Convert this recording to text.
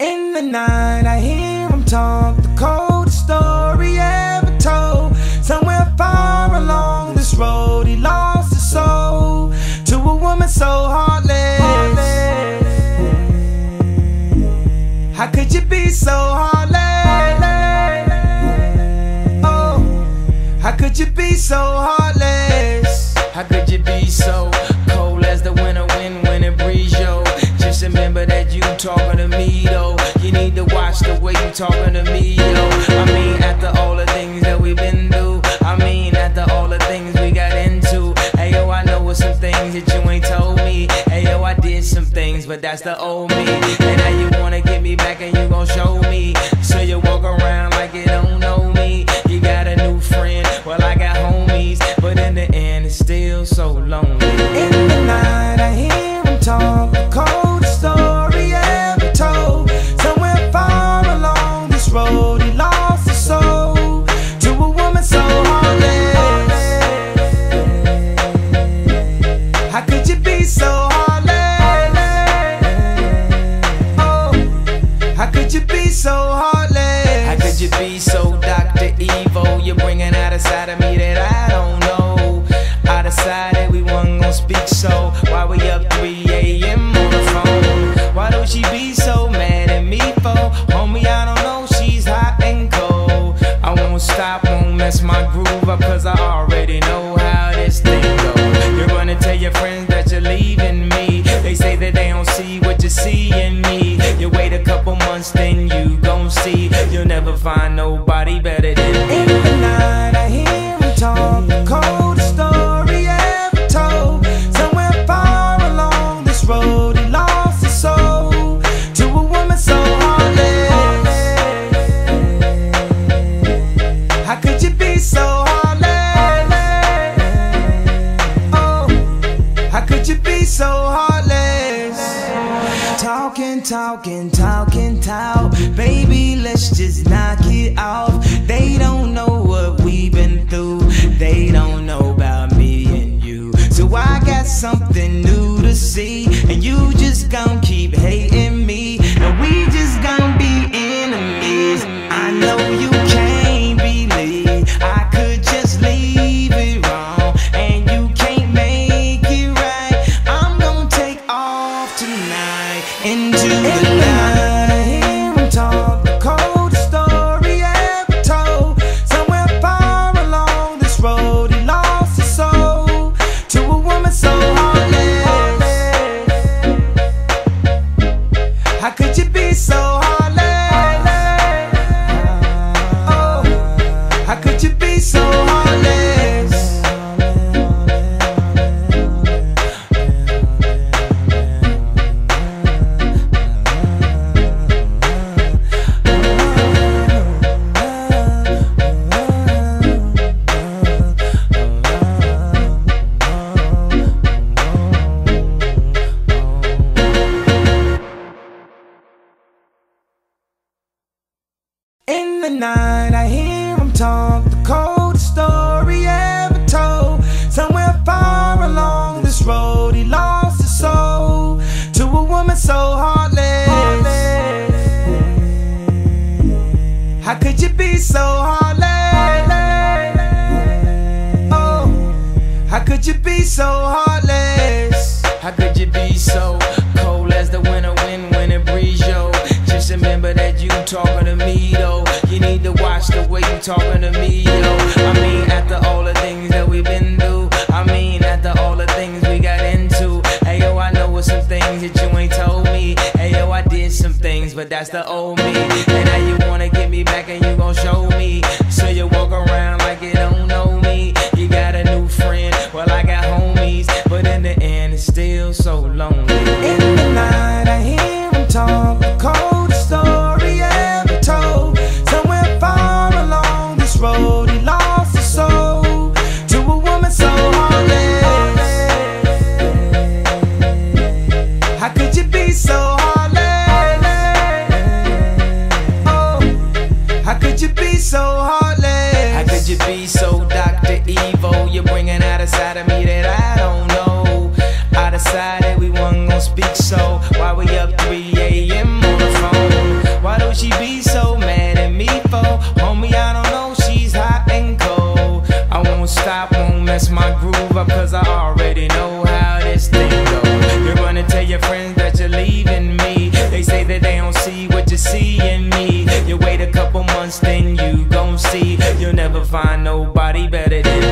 In the night, I hear him talk the coldest story ever told. Somewhere far along this road, he lost his soul to a woman so heartless. How could you be so heartless? Oh, how could you be so heartless? How could you be so way you talking to me, yo. I mean, after all the things that we've been through, I mean, after all the things we got into. Hey, yo, I know some things that you ain't told me. Hey, yo, I did some things, but that's the old me. And now you wanna get me back and you gon' show me. So you walk around like you wasn't speak, so why we up 3 a.m. on the phone? Why don't she be so mad at me for? Homie, I don't know, she's hot and cold. I won't stop, won't mess my groove up, cause I already know how this thing go. You're gonna tell your friends that you're leaving me. They say that they don't see what you see in me. You wait a couple months, then you gon' see. You'll never find nobody better Talking, talking, talk. Baby, let's just knock it off. They don't know what we've been through. They don't know about me and you. So I got something new the night, I hear him talk the coldest story ever told. Somewhere far along this road, he lost his soul to a woman so heartless. How could you be so heartless? Oh, how could you be so heartless? How could you be so talking to me, yo. I mean, after all the things that we've been through, I mean, after all the things we got into. Hey, yo, I know what some things that you ain't told me. Hey, yo, I did some things, but that's the old me. And now you wanna get me back and you gon' show me. So you walk around like you don't know me. You got a new friend, well, I got homies. But in the end, it's still so lonely. In the night, I hear him talk the road, he lost his soul to a woman so heartless. How could you be so heartless? Oh, how could you be so heartless? How could you be so Dr. Evil? You're bringing out a side of me that I don't know. I decided we wasn't gonna speak, so stop, won't mess my groove up, cause I already know how this thing goes. You're gonna tell your friends that you're leaving me. They say that they don't see what you see in me. You wait a couple months, then you gon' see. You'll never find nobody better than me.